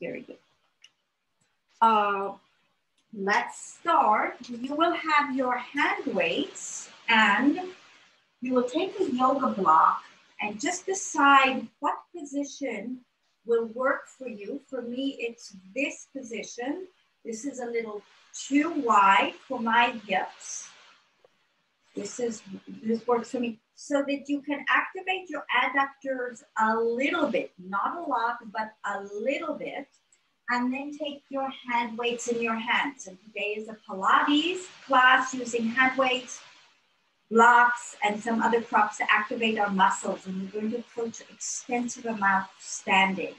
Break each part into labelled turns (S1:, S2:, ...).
S1: Very good. Uh, let's start. You will have your hand weights and you will take a yoga block and just decide what position will work for you. For me, it's this position. This is a little too wide for my hips. This is this works for me so that you can activate your adductors a little bit, not a lot, but a little bit. And then take your hand weights in your hands. And today is a Pilates class using hand weights, blocks, and some other props to activate our muscles. And we're going to approach extensive amount of standing.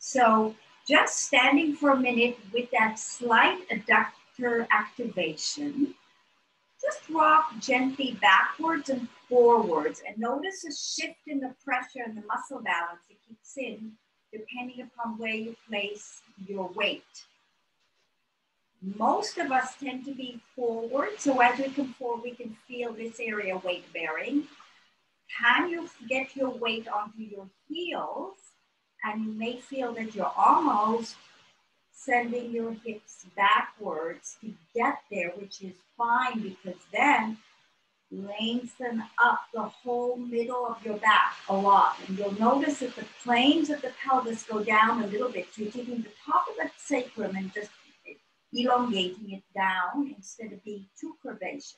S1: So just standing for a minute with that slight adductor activation just rock gently backwards and forwards and notice a shift in the pressure and the muscle balance it kicks in depending upon where you place your weight. Most of us tend to be forward, so as we come forward, we can feel this area weight bearing. Can you get your weight onto your heels? And you may feel that you're almost sending your hips backwards to get there, which is fine because then lengthen up the whole middle of your back a lot. And you'll notice that the planes of the pelvis go down a little bit. So you're taking the top of the sacrum and just elongating it down instead of being too curvaceous.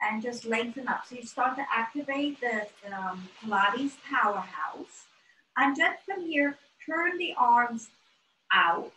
S1: And just lengthen up. So you start to activate the um, Pilates powerhouse. And just from here, turn the arms out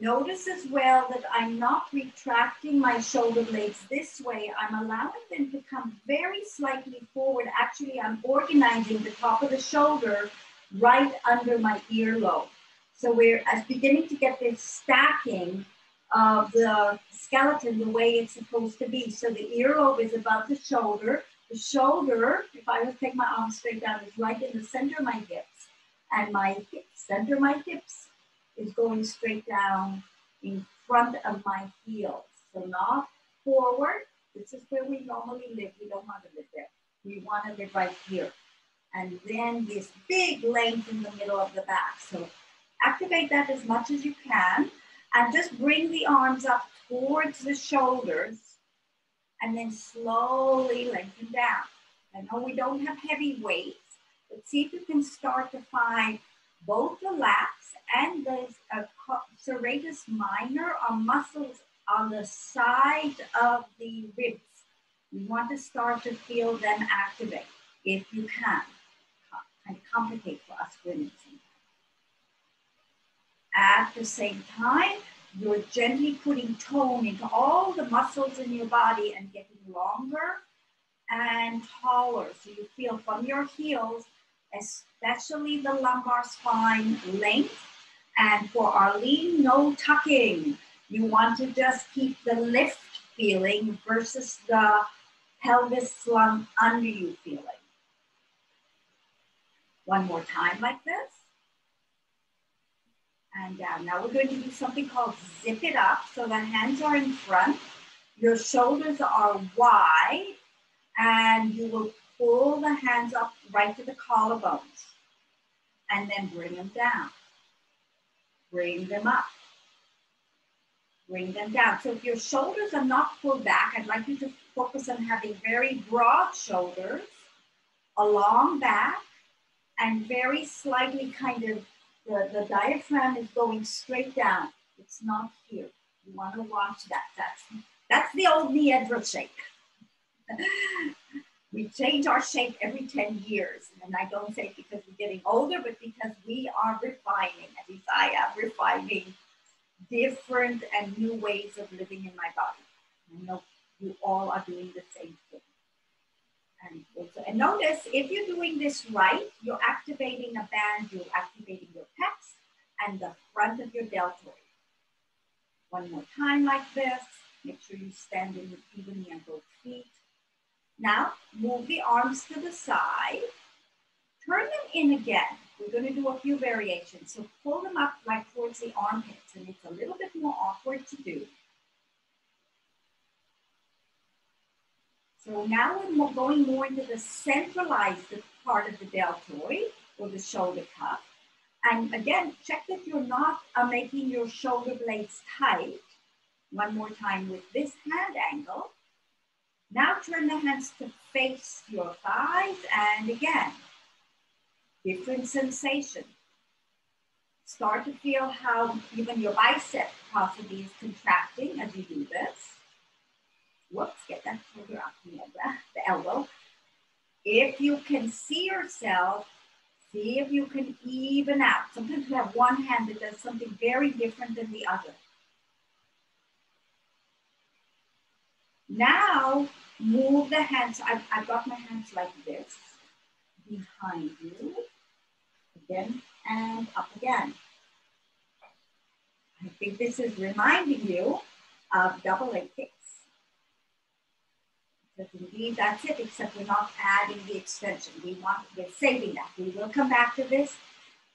S1: Notice as well that I'm not retracting my shoulder blades this way. I'm allowing them to come very slightly forward. Actually, I'm organizing the top of the shoulder right under my earlobe. So we're as beginning to get this stacking of the skeleton the way it's supposed to be. So the earlobe is above the shoulder. The shoulder, if I was take my arm straight down, is right in the center of my hips. And my hips, center my hips is going straight down in front of my heels. So not forward. This is where we normally live. We don't want to live there. We want to live right here. And then this big length in the middle of the back. So activate that as much as you can and just bring the arms up towards the shoulders and then slowly lengthen down. I know we don't have heavy weights, but see if you can start to find both the lats and the uh, serratus minor are muscles on the side of the ribs. You want to start to feel them activate if you can. Kind of complicate for us women At the same time, you're gently putting tone into all the muscles in your body and getting longer and taller. So you feel from your heels especially the lumbar spine length. And for Arlene, no tucking. You want to just keep the lift feeling versus the pelvis slump under you feeling. One more time like this. And down. Now we're going to do something called zip it up. So the hands are in front. Your shoulders are wide and you will pull the hands up right to the collarbones and then bring them down. Bring them up. Bring them down. So if your shoulders are not pulled back, I'd like you to focus on having very broad shoulders, a long back, and very slightly kind of the, the diaphragm is going straight down. It's not here. You want to watch that. That's, that's the old Niedra shake. change our shape every 10 years. And I don't say because we're getting older, but because we are refining. At least I am refining different and new ways of living in my body. I know you all are doing the same thing. And, also, and notice if you're doing this right, you're activating a band, you're activating your pecs and the front of your deltoid. One more time like this. Make sure you stand in evenly on both feet. Now move the arms to the side. Turn them in again. We're going to do a few variations. So pull them up like towards the armpits and it's a little bit more awkward to do. So now we're going more into the centralized part of the deltoid or the shoulder cuff. And again, check that you're not uh, making your shoulder blades tight. One more time with this hand angle. Now turn the hands to face your thighs and again, different sensation. Start to feel how even your bicep possibly is contracting as you do this. Whoops, get that shoulder up the, the elbow. If you can see yourself, see if you can even out. Sometimes you have one hand that does something very different than the other. Now, move the hands. I've, I've got my hands like this behind you. Again and up again. I think this is reminding you of double leg kicks. But indeed, that's it, except we're not adding the extension. We want, we're saving that. We will come back to this.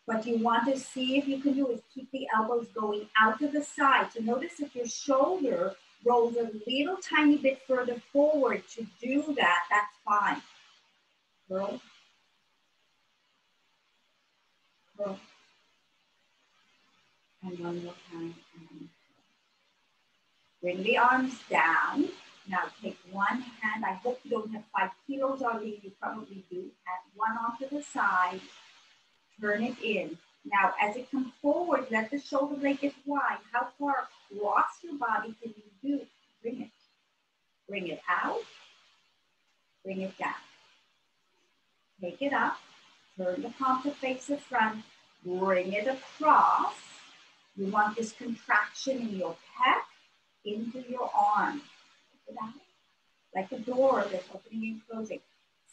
S1: What you want to see if you can do is keep the elbows going out to the side. So notice if your shoulder rolls a little tiny bit further forward to do that, that's fine. Curl. Curl. And one more time. Bring the arms down. Now take one hand. I hope you don't have five kilos already. You probably do. Add one onto the side. Turn it in. Now, as it comes forward, let the shoulder blade get wide. How far across your body can you do? Bring it. Bring it out. Bring it down. Take it up. Turn the palm to face the front. Bring it across. You want this contraction in your pec into your arm like a door that's opening and closing.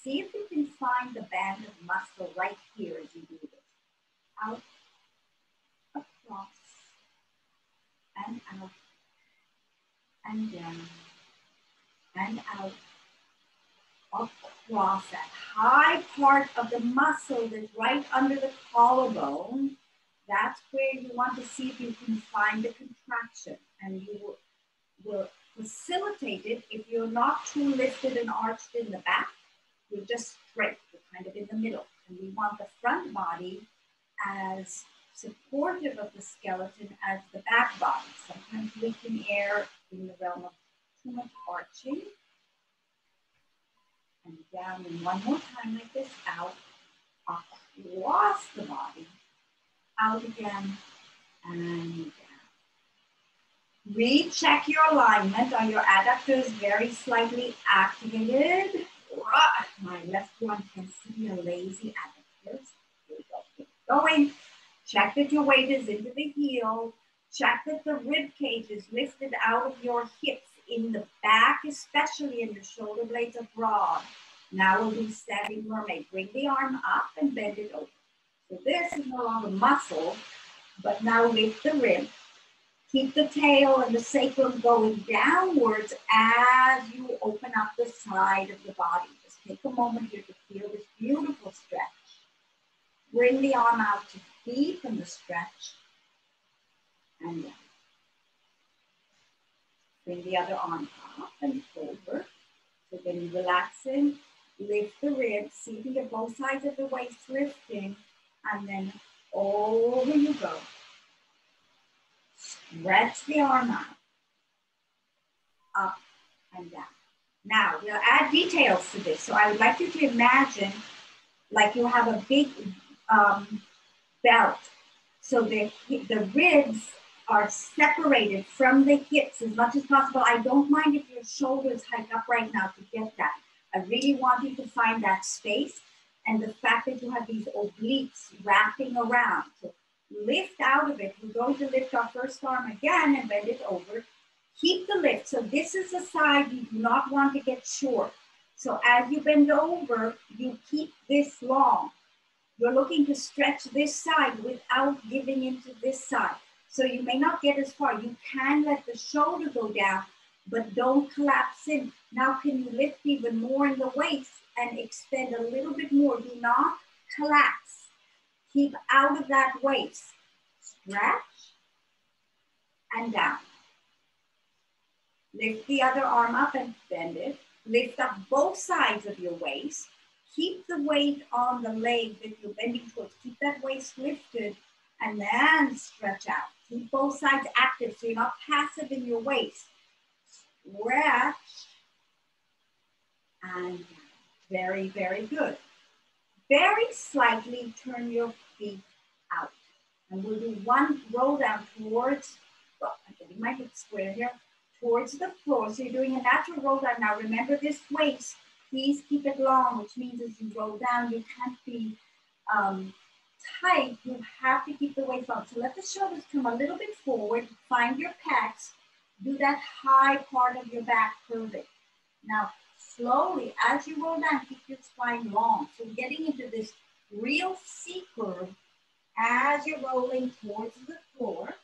S1: See if you can find the band of muscle right here as you do this. Out, across, and out, and down, and out, across that high part of the muscle that's right under the collarbone. That's where you want to see if you can find the contraction and you will, will facilitate it if you're not too lifted and arched in the back. You're just straight, you're kind of in the middle. And we want the front body as supportive of the skeleton as the back body. Sometimes we can in the realm of too much arching. And down and one more time like this, out, across the body, out again, and down. Recheck your alignment. Are your adductors very slightly activated? My left one can see a lazy adductors. Here we go. Keep going. Check that your weight is into the heel. Check that the rib cage is lifted out of your hips in the back, especially in the shoulder blades are broad. Now we'll do standing mermaid. Bring the arm up and bend it over. So this is no longer muscle, but now lift the rib Keep the tail and the sacrum going downwards as you open up the side of the body. Just take a moment here to feel this beautiful stretch. Bring the arm out to deepen the stretch. And down. Bring the other arm up and over. So then you relax in, lift the ribs, see if you get both sides of the waist lifting, and then over you go. Stretch the arm out, up and down. Now, we'll add details to this. So I would like you to imagine like you have a big um, belt. So the, the ribs are separated from the hips as much as possible. I don't mind if your shoulders hike up right now to get that. I really want you to find that space and the fact that you have these obliques wrapping around. So lift out of it. We're going to lift our first arm again and bend it over. Keep the lift. So this is the side you do not want to get short. So as you bend over, you keep this long. You're looking to stretch this side without giving into this side. So you may not get as far. You can let the shoulder go down, but don't collapse in. Now can you lift even more in the waist and extend a little bit more? Do not collapse. Keep out of that waist. Stretch and down. Lift the other arm up and bend it. Lift up both sides of your waist. keep the weight on the leg that you're bending towards. Keep that waist lifted and then stretch out. Keep both sides active so you're not passive in your waist. Stretch and very, very good. Very slightly turn your feet out. And we'll do one roll down towards, well, I'm getting my hips square here, towards the floor. So you're doing a natural roll down. Now remember this waist, please keep it long, which means as you roll down, you can't be um, tight. You have to keep the waist long. So let the shoulders come a little bit forward. Find your pecs. Do that high part of your back curving. Now, slowly, as you roll down, keep your spine long. So getting into this real C curve as you're rolling towards the floor.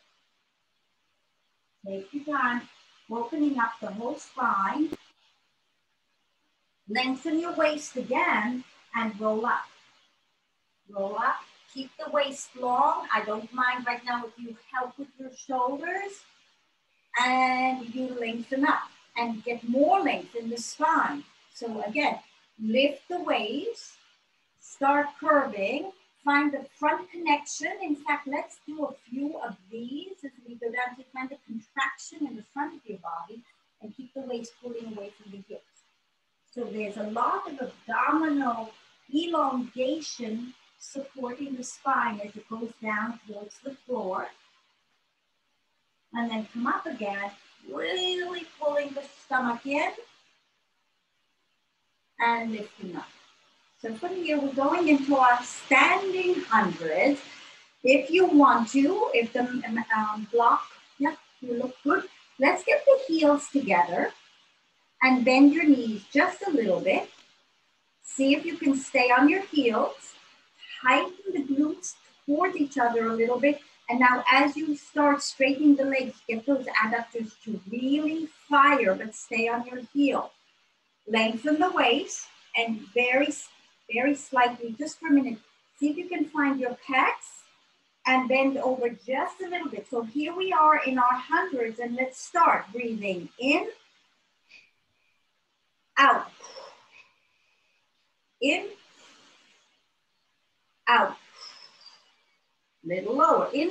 S1: Take your time, opening up the whole spine. Lengthen your waist again and roll up. Roll up. Keep the waist long. I don't mind right now if you help with your shoulders and you lengthen up and get more length in the spine. So again, lift the waist, start curving, find the front connection. In fact, let's do a few of these as we go down to find the contraction in the front of your body and keep the waist pulling away from the hips. So there's a lot of abdominal elongation supporting the spine as it goes down towards the floor. And then come up again, really pulling the stomach in and lifting up. So from here, we're going into our standing hundreds. If you want to, if the um, block, yeah, you look good. Let's get the heels together and bend your knees just a little bit. See if you can stay on your heels. Tighten the glutes towards each other a little bit. And now as you start straightening the legs, get those adductors to really fire, but stay on your heel. Lengthen the waist and very very slightly, just for a minute. See if you can find your pecs and bend over just a little bit. So here we are in our hundreds and let's start breathing in, out, in, out, little lower, in,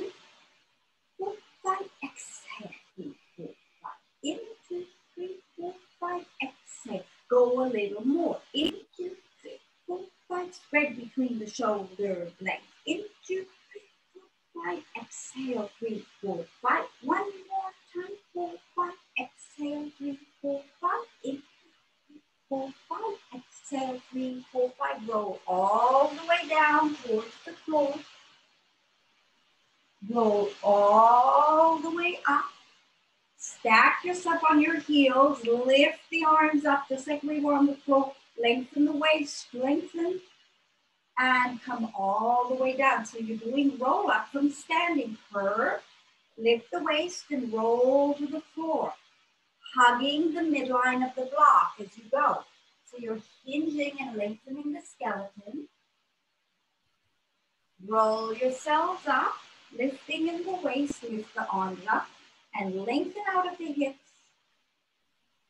S1: four, five, exhale, three, four, five, in, two, three, four, five, exhale. Go a little more, in, two, quite spread between the shoulder blades. Into three, four, five, exhale, three, four, five. One more time, four, five, exhale, three, four, five. In, four, five, exhale, three, four, five. Roll all the way down towards the floor. Roll all the way up. Stack yourself on your heels. Lift the arms up just like we were on the floor lengthen the waist, strengthen, and come all the way down. So you're doing roll up from standing curve, lift the waist and roll to the floor, hugging the midline of the block as you go. So you're hinging and lengthening the skeleton. Roll yourselves up, lifting in the waist, lift the arms up, and lengthen out of the hips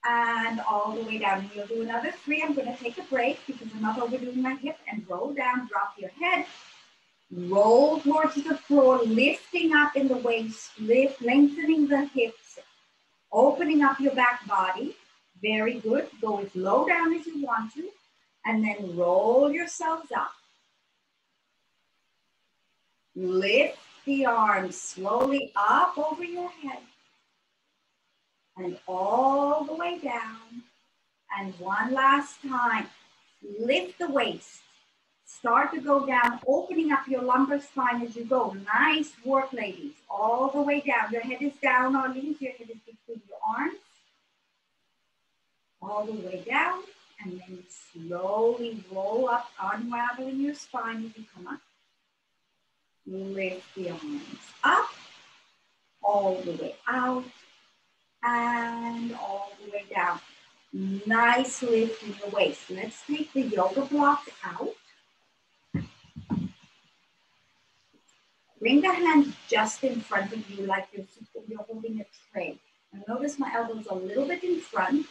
S1: and all the way down. We'll do another three. I'm going to take a break because I'm not overdoing my hip and roll down, drop your head, roll towards the floor, lifting up in the waist, lift, lengthening the hips, opening up your back body. Very good. Go as low down as you want to, and then roll yourselves up. Lift the arms slowly up over your head and all the way down. And one last time, lift the waist. Start to go down, opening up your lumbar spine as you go. Nice work, ladies. All the way down. Your head is down, Arlene. Your head is between your arms. All the way down. And then slowly roll up, unraveling your spine as you come up. Lift the arms up, all the way out and all the way down. Nice lift in the waist. Let's take the yoga block out. Bring the hands just in front of you like you're, you're holding a tray. And notice my elbows a little bit in front.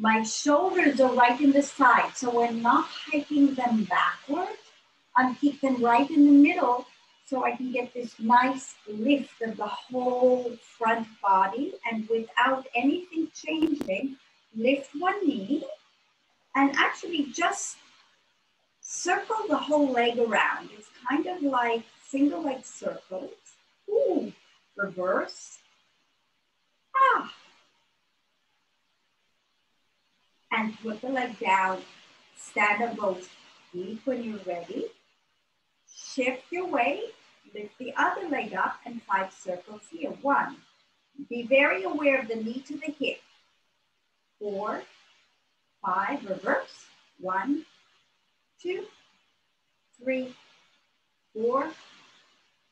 S1: My shoulders are right in the side, so we're not hiking them backward. I'm keep them right in the middle so I can get this nice lift of the whole front body and without anything changing, lift one knee and actually just circle the whole leg around. It's kind of like single leg circles. Ooh, reverse. Ah. And put the leg down. Stand up both feet when you're ready. Shift your weight. Lift the other leg up and five circles here. One. Be very aware of the knee to the hip. Four, five, reverse. One, two, three, four,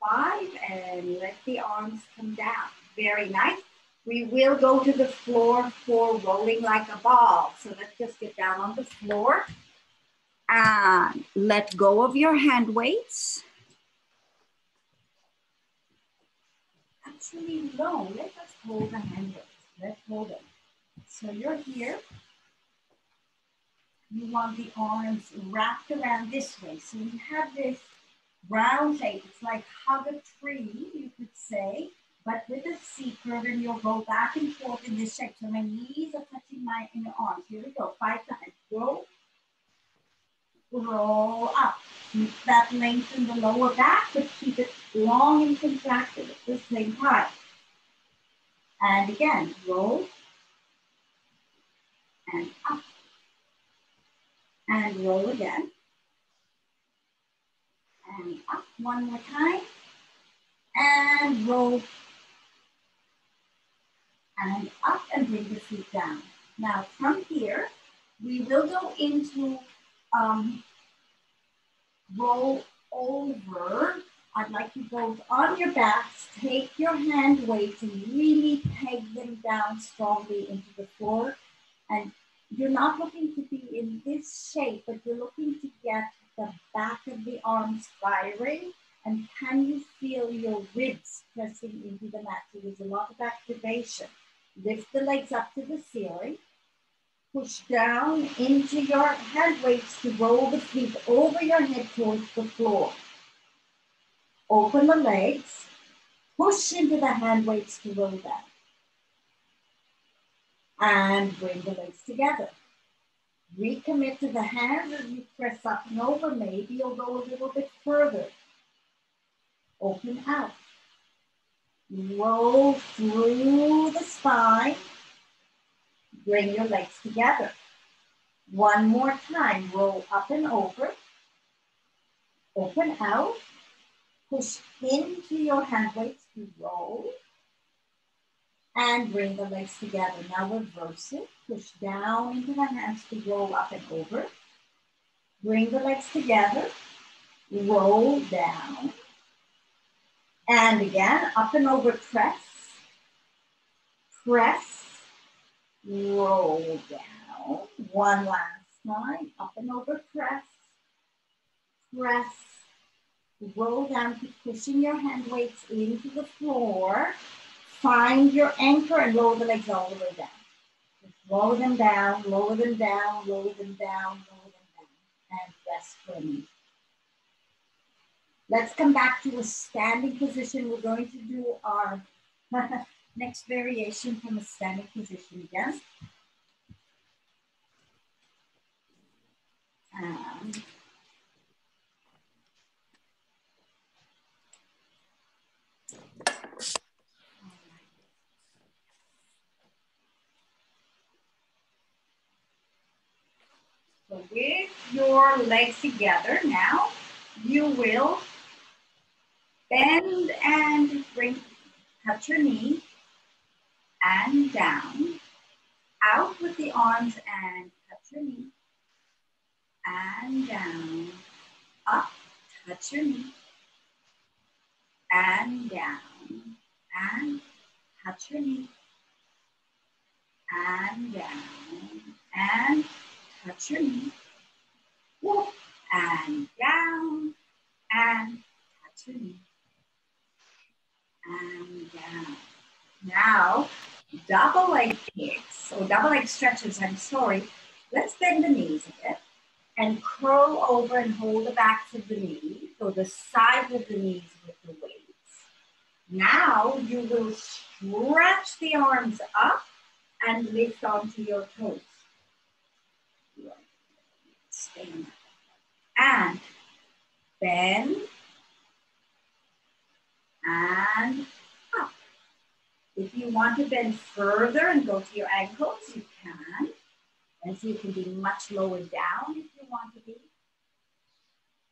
S1: five, and let the arms come down. Very nice. We will go to the floor for rolling like a ball. So let's just get down on the floor and let go of your hand weights. Actually, no, let us hold the hand weights. Let's hold them. So you're here. You want the arms wrapped around this way. So you have this round shape. It's like hug a tree, you could say, but with a C curve and you'll go back and forth in this shape. So my knees are touching my inner arms. Here we go, five times. Roll, roll up. That length in the lower back, but keep it long and contracted at the same time. And again, roll and up and roll again. And up one more time. And roll. And up and bring the feet down. Now from here, we will go into um, roll over. I'd like you both on your backs, take your hand weights and really peg them down strongly into the floor. And you're not looking to be in this shape, but you're looking to get the back of the arms firing. And can you feel your ribs pressing into the mat? So there's a lot of activation. Lift the legs up to the ceiling. Push down into your hand weights to roll the feet over your head towards the floor. Open the legs. Push into the hand weights to roll them. and bring the legs together. Recommit to the hands as you press up and over. Maybe you'll go a little bit further. Open out. Roll through the spine. Bring your legs together. One more time. Roll up and over. Open out. Push into your hand weights to roll and bring the legs together. Now reverse it, push down into the hands to roll up and over. Bring the legs together, roll down. And again, up and over, press, press, roll down. One last time, up and over, press, press, roll down, keep pushing your hand weights into the floor. Find your anchor and lower the legs all the way down. Just lower them down, lower them down, lower them down, lower them down, and rest for a minute. Let's come back to a standing position. We're going to do our next variation from a standing position again. Um, So with your legs together now, you will bend and bring, touch your knee and down. Out with the arms and touch your knee and down. Up, touch your knee and down and touch your knee and down and touch your knee, whoop, and down, and touch your knee, and down. Now, double leg kicks or double leg stretches, I'm sorry. Let's bend the knees a bit and curl over and hold the backs of the knees, so the sides of the knees with the weights. Now you will stretch the arms up and lift onto your toes. Stand. And bend and up. If you want to bend further and go to your ankles, you can. And so you can be much lower down if you want to be.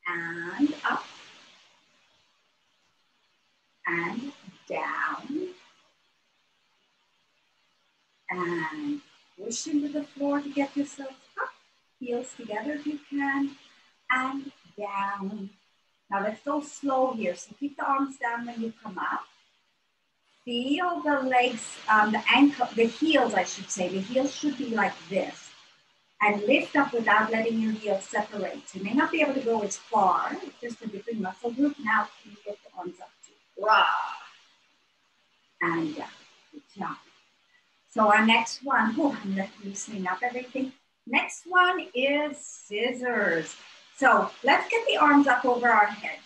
S1: And up. And down. And push into the floor to get yourself up. Heels together if you can. And down. Now let's go slow here. So keep the arms down when you come up. Feel the legs, um, the ankle, the heels, I should say. The heels should be like this. And lift up without letting your heels separate. You may not be able to go as far. It's just a different muscle group. Now you get the arms up to rah. And down. Good job. So our next one, oh, I'm loosening up everything. Next one is scissors. So let's get the arms up over our head.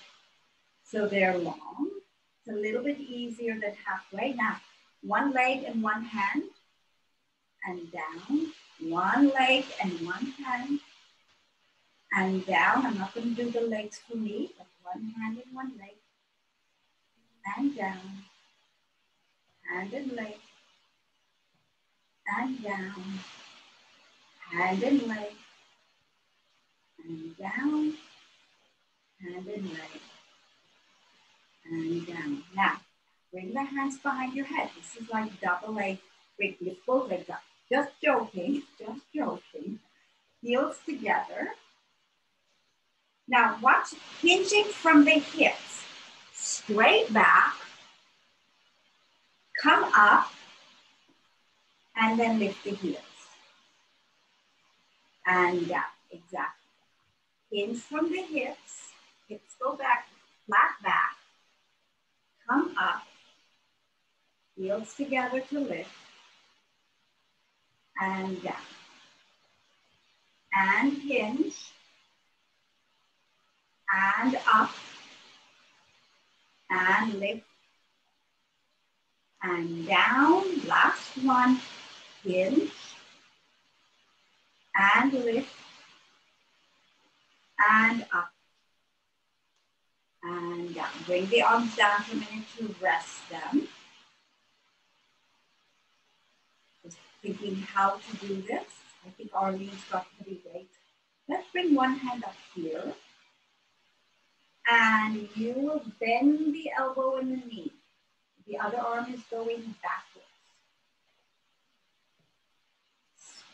S1: So they're long. It's a little bit easier than halfway. Now, one leg and one hand and down. One leg and one hand and down. I'm not going to do the legs for me, but one hand and one leg and down. Hand and leg and down. Hand and leg and down, and leg, and down. Now, bring the hands behind your head. This is like double leg. Bring lift both legs up. Just joking, just joking. Heels together. Now watch hinging from the hips. Straight back. Come up. And then lift the heels. And down. Exactly hinge from the hips, hips go back, flat back, come up, heels together to lift, and down. And hinge, and up, and lift, and down, last one, hinge, and lift, and up. And down. Bring the arms down for a minute to rest them. Just thinking how to do this. I think Arlene's got pretty weight. Let's bring one hand up here. And you will bend the elbow and the knee. The other arm is going backwards.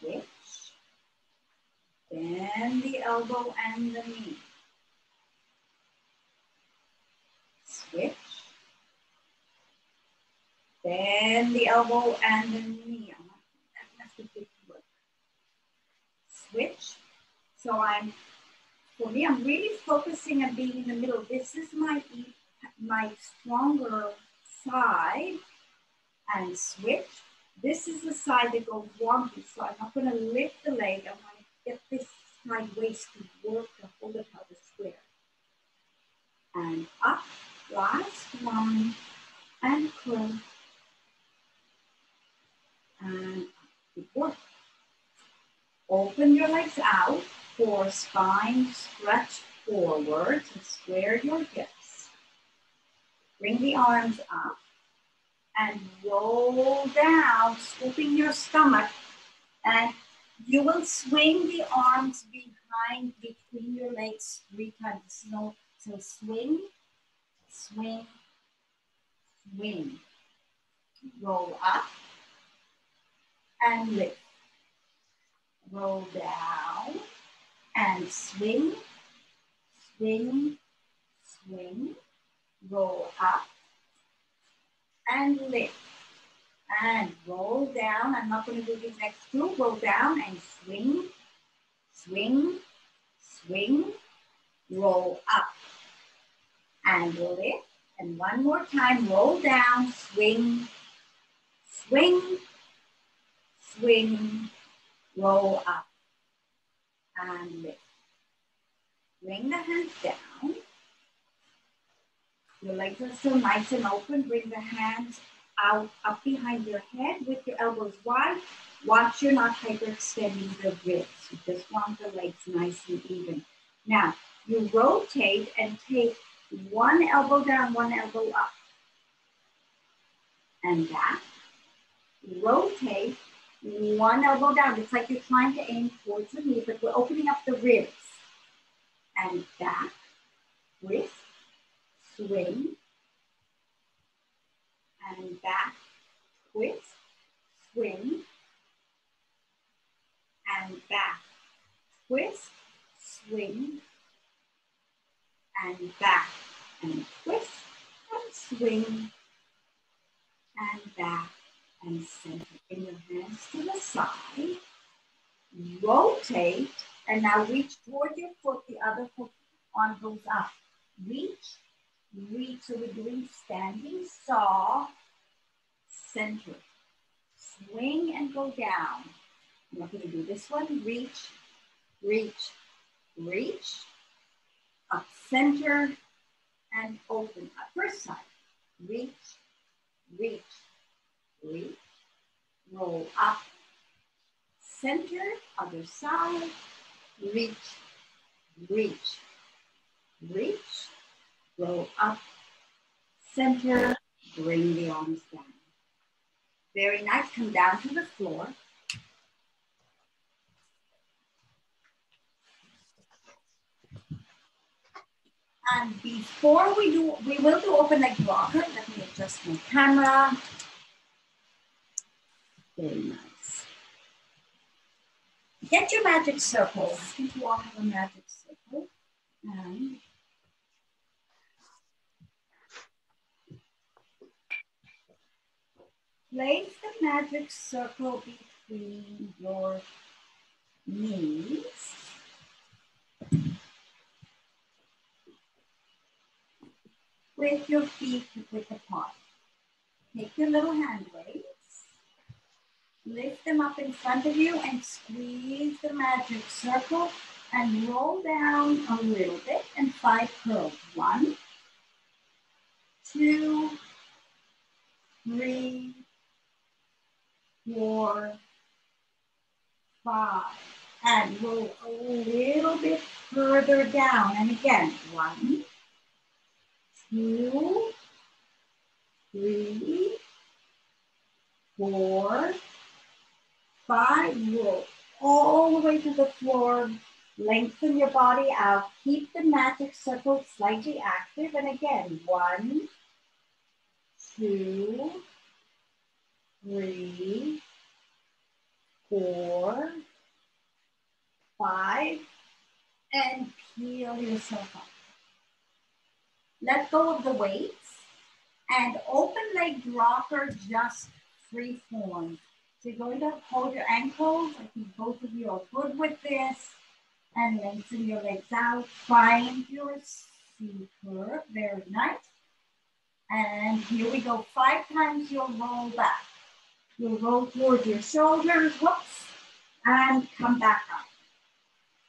S1: Switch. Bend the elbow and the knee. Switch. Bend the elbow and the knee. That's big work. Switch. So I'm, for me, I'm really focusing on being in the middle. This is my, my stronger side. And switch. This is the side that goes wonky. So I'm not going to lift the leg. I'm get this my waist to work hold it out the square. And up, last one, and curl. And up, Open your legs out for spine stretch forward to square your hips. Bring the arms up and roll down, scooping your stomach and you will swing the arms behind between your legs three times. So, so swing, swing, swing. Roll up and lift. Roll down and swing, swing, swing. Roll up and lift and roll down. I'm not going to do these next two. Roll down and swing, swing, swing, roll up and lift. And one more time, roll down, swing, Swing, swing, roll up, and lift. Bring the hands down. Your legs are still nice and open. Bring the hands out up behind your head with your elbows wide. Watch you're not hyperextending the ribs. You just want the legs nice and even. Now, you rotate and take one elbow down, one elbow up. And back. Rotate, one elbow down. It's like you're trying to aim towards the knee, but we're opening up the ribs. And back, twist, swing, and back, twist, swing, and back, twist, swing, and back, and twist, and swing, and back, and center. Bring your hands to the side, rotate, and now reach toward your foot, the other foot on goes up. Reach, reach. So we're doing standing saw, center. Swing and go down. I'm not gonna do this one. Reach, reach, reach. Up center and open. Up first side. Reach, reach, reach. Roll up. Center, other side reach, reach, reach, roll up, center, bring the arms down. Very nice, come down to the floor. And before we do, we will do open leg rocker. Let me adjust my camera. Very nice. Get your magic circle. I think you all have a magic circle. And place the magic circle between your knees. With your feet width apart. Take your little hand weights, Lift them up in front of you and squeeze the magic circle and roll down a little bit and five curls. One, two, three, four, five. And roll a little bit further down. And again, one, two, three, four, five, roll all the way to the floor. Lengthen your body out. Keep the magic circle slightly active. And again, one, two, three, four, five, and peel yourself up. Let go of the weights and open leg rocker just free form. So you're going to hold your ankles. I think both of you are good with this. And lengthen your legs out. Find your C curve. Very nice. And here we go. Five times you'll roll back. You'll roll towards your shoulders. Whoops. And come back up.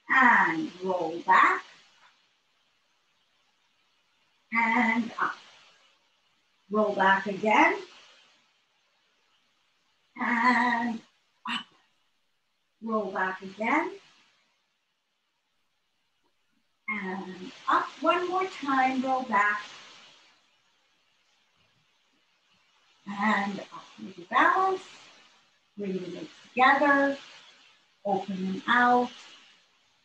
S1: And roll back. And up. Roll back again and up. Roll back again. And up one more time, roll back. And up balance. Bring the legs together. Open them out.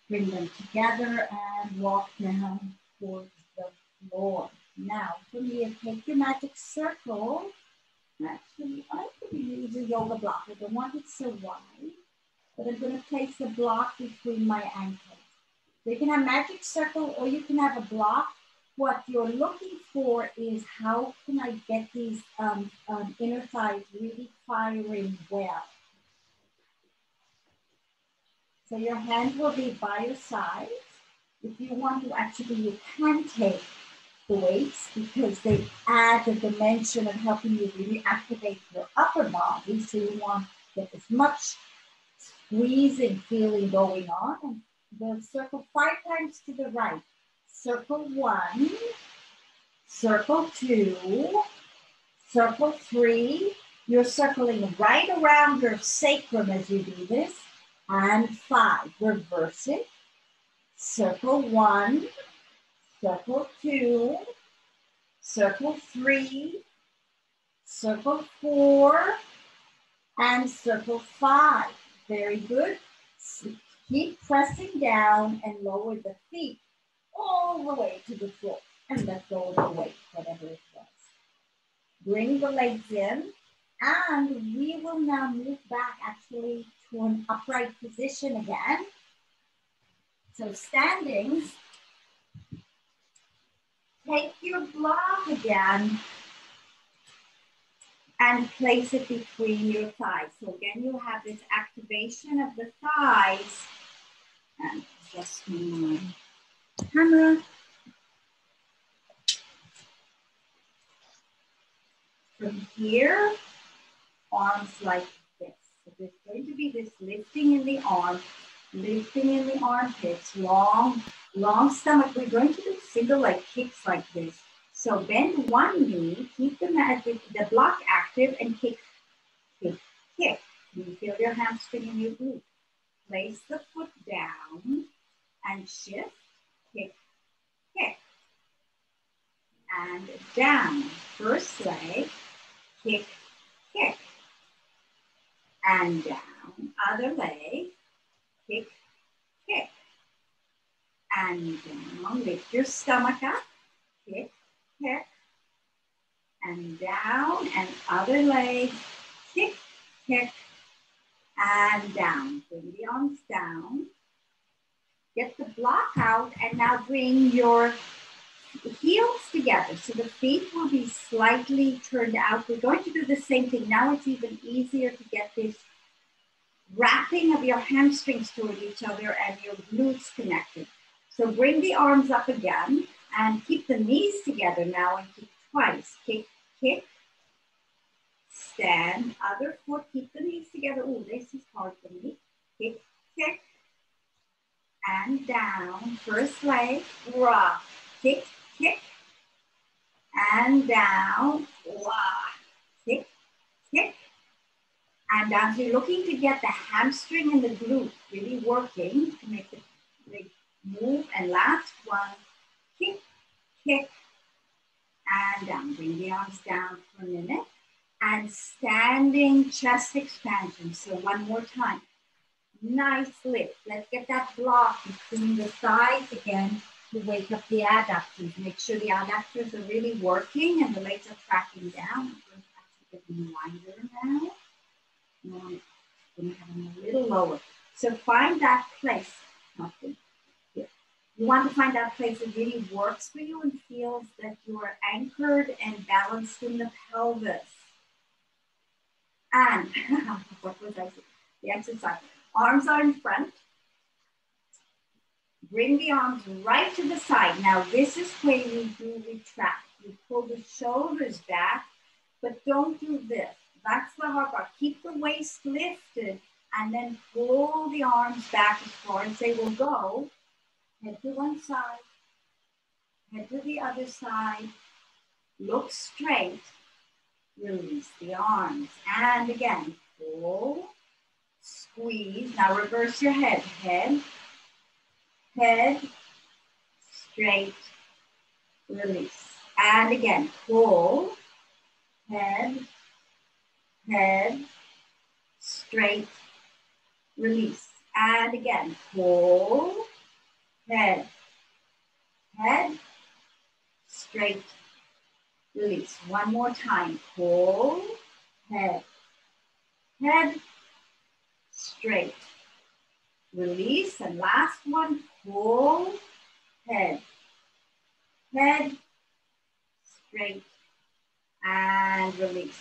S1: Bring them together and walk down towards the floor. Now, from here, take your magic circle Actually, I could use a yoga block. I don't want it so wide, but I'm going to place the block between my ankles. So you can have magic circle or you can have a block. What you're looking for is how can I get these um, um, inner thighs really firing well. So your hand will be by your side. If you want to actually, you can take the weights because they add a dimension of helping you really activate your upper body. So you want to get as much squeezing feeling going on. And the circle five times to the right. Circle one, circle two, circle three. You're circling right around your sacrum as you do this. And five, reverse it. Circle one, circle two, circle three, circle four, and circle five. Very good. Keep pressing down and lower the feet all the way to the floor and let go of the weight, whatever it was. Bring the legs in and we will now move back actually to an upright position again. So standing, take your block again and place it between your thighs. So again, you have this activation of the thighs and just my camera. From here, arms like this. So there's going to be this lifting in the arms lifting in the armpits, long, long stomach. We're going to do single leg kicks like this. So bend one knee, keep the, magic the block active and kick, kick, kick. You feel your hamstring in your glute. Place the foot down and shift, kick, kick. And down. First leg, kick, kick. And down. Other leg, kick, kick. And down, lift your stomach up, kick, kick. And down, and other leg, kick, kick, and down. Bring the arms down. Get the block out, and now bring your heels together. So the feet will be slightly turned out. We're going to do the same thing. Now it's even easier to get this wrapping of your hamstrings toward each other and your glutes connected. So bring the arms up again and keep the knees together now and kick twice. Kick, kick, stand, other foot, keep the knees together. Oh, this is hard for me. Kick, kick, and down. First leg, rock, kick, kick, and down, rock, kick, kick, and as you're looking to get the hamstring and the glute really working to make the big move. And last one, kick, kick, and down. Bring the arms down for a minute. And standing chest expansion. So one more time. Nice lift. Let's get that block between the sides again to wake up the adductors. Make sure the adductors are really working and the legs are tracking down. I'm going to actually get wider now um, to have them a little lower. So find that place. Nothing. You want to find that place that really works for you and feels that you are anchored and balanced in the pelvis. And what was I saying? The exercise. Arms are in front. Bring the arms right to the side. Now this is where you do retract. You pull the shoulders back, but don't do this. That's the hard part. Keep the waist lifted and then pull the arms back as far as they will go. Head to one side, head to the other side, look straight, release the arms. And again, pull, squeeze. Now reverse your head. Head, head, straight, release. And again, pull, head, head, straight, release. And again, pull, head, head, straight, release. One more time, pull, head, head, straight, release. And last one, pull, head, head, straight, and release.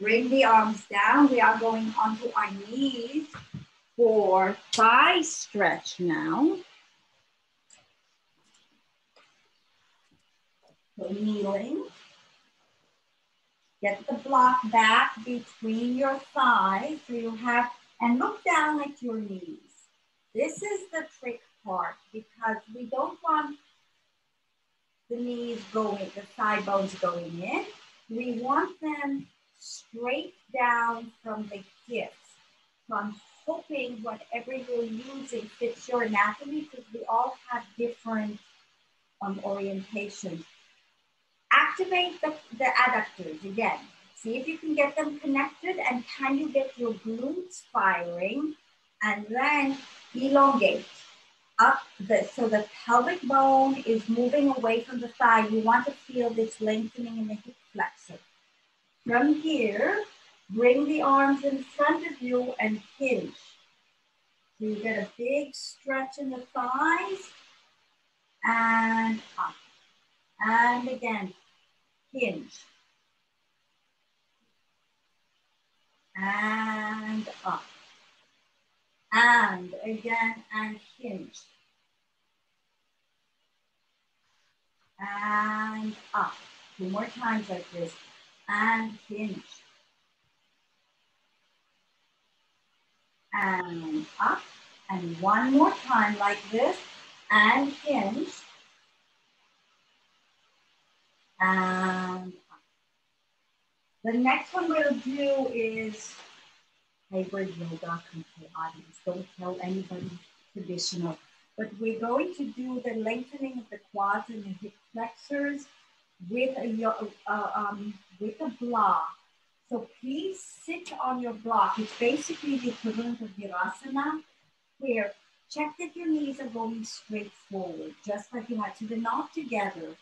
S1: Bring the arms down. We are going onto our knees for thigh stretch now. So kneeling. Get the block back between your thighs so you have, and look down at your knees. This is the trick part because we don't want the knees going, the thigh bones going in. We want them straight down from the hips. So I'm hoping whatever you're using fits your anatomy because we all have different um, orientations. Activate the, the adductors again. See if you can get them connected and can you get your glutes firing and then elongate up the, so the pelvic bone is moving away from the thigh. You want to feel this lengthening in the hip flexor. From here, bring the arms in front of you and hinge. So you get a big stretch in the thighs and up. And again, hinge. And up. And again, and hinge. And up. Two more times like this. And hinge. And up. And one more time like this. And hinge. And. The next one we'll do is hybrid yoga Contrology. Don't tell anybody traditional. But we're going to do the lengthening of the quads and the hip flexors with a, uh, um, with a block. So please sit on your block. It's basically the equivalent of Virasana, where check that your knees are going straight forward, just like you had. So they're not together.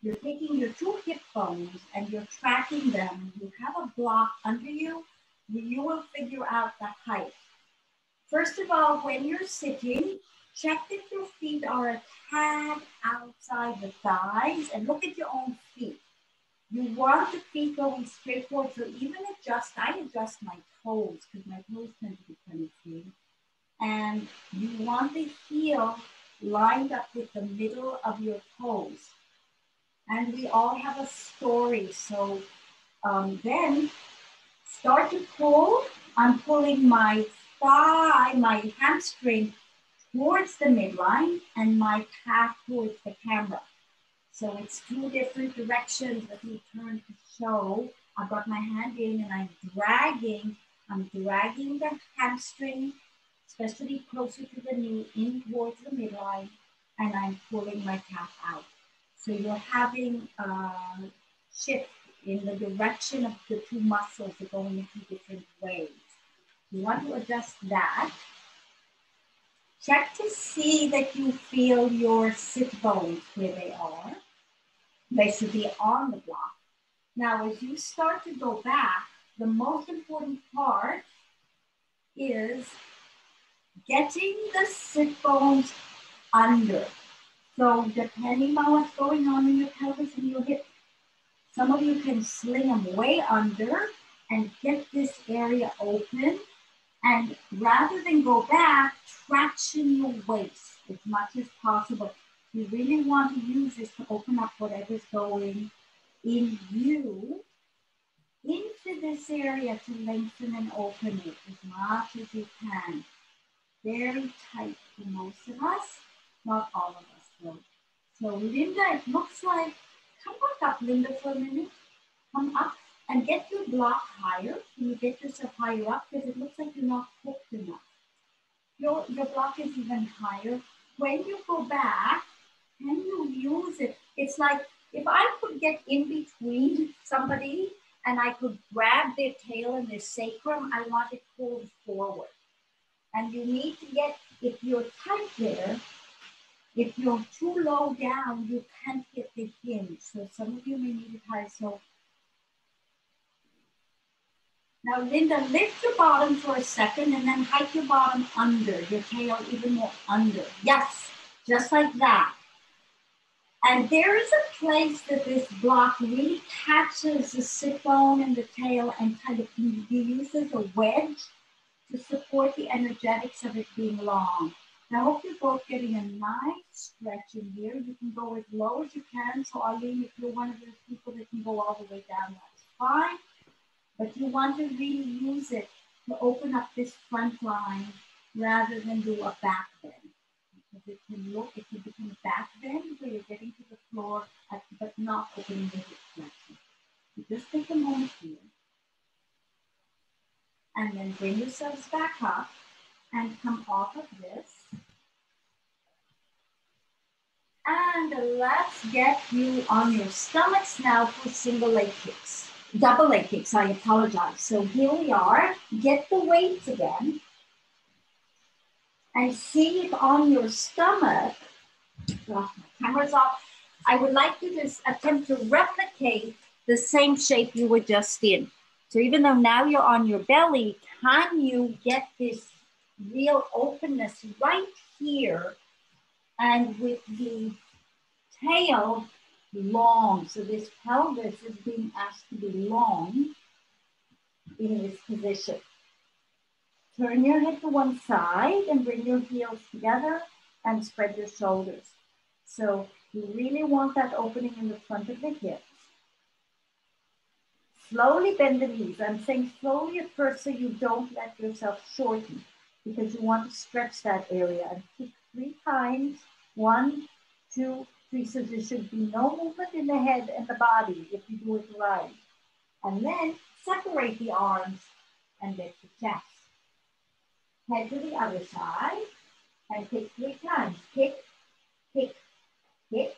S1: You're taking your two hip bones and you're tracking them. You have a block under you. You will figure out the height. First of all, when you're sitting, check that your feet are a tad outside the thighs and look at your own feet. You want the feet going straight forward. So even adjust, I adjust my toes because my toes tend to be kind of And you want the heel lined up with the middle of your toes and we all have a story. So um, then start to pull. I'm pulling my thigh, my hamstring towards the midline and my calf towards the camera. So it's two different directions. Let me turn to show. I've got my hand in and I'm dragging, I'm dragging the hamstring, especially closer to the knee, in towards the midline, and I'm pulling my calf out. So you're having um, a shift in the direction of the two muscles are going in two different ways. You want to adjust that. Check to see that you feel your sit bones where they are. They should be on the block. Now, as you start to go back, the most important part is getting the sit bones under. So depending on what's going on in your pelvis and your hip, some of you can sling them way under and get this area open. And rather than go back, traction your waist as much as possible. You really want to use this to open up whatever's going in you into this area to lengthen and open it as much as you can. Very tight for most of us, not all of us. So Linda, it looks like, come back up, Linda, for a minute. Come up and get your block higher. Can you get yourself higher up? Because it looks like you're not hooked enough. Your, your block is even higher. When you go back, can you use it? It's like if I could get in between somebody and I could grab their tail and their sacrum, I want it pulled forward. And you need to get, if you're tight there, if you're too low down, you can't get the hinge. So some of you may need it higher. So now Linda, lift your bottom for a second and then hike your bottom under, your tail even more under. Yes, just like that. And there is a place that this block really catches the sit bone and the tail and kind of as a wedge to support the energetics of it being long. I hope you're both getting a nice stretch in here. You can go as low as you can. So Arlene, if you're one of those people that can go all the way down, that's fine. But you want to really use it to open up this front line rather than do a back bend. Because it can look, it can become a back bend where you're getting to the floor, at, but not opening the hip flexion. So just take a moment here. And then bring yourselves back up and come off of this. And let's get you on your stomachs now for single leg kicks. Double leg kicks, I apologize. So here we are. Get the weights again. And see if on your stomach, oh, my camera's off. I would like you to attempt to replicate the same shape you were just in. So even though now you're on your belly, can you get this real openness right here and with the tail long. So this pelvis is being asked to be long in this position. Turn your head to one side and bring your heels together and spread your shoulders. So you really want that opening in the front of the hips. Slowly bend the knees. I'm saying slowly at first so you don't let yourself shorten because you want to stretch that area and kick three times. One, two, three. So there should be no movement in the head and the body if you do it right. And then separate the arms and lift the chest. Head to the other side and kick three times. Kick, kick, kick,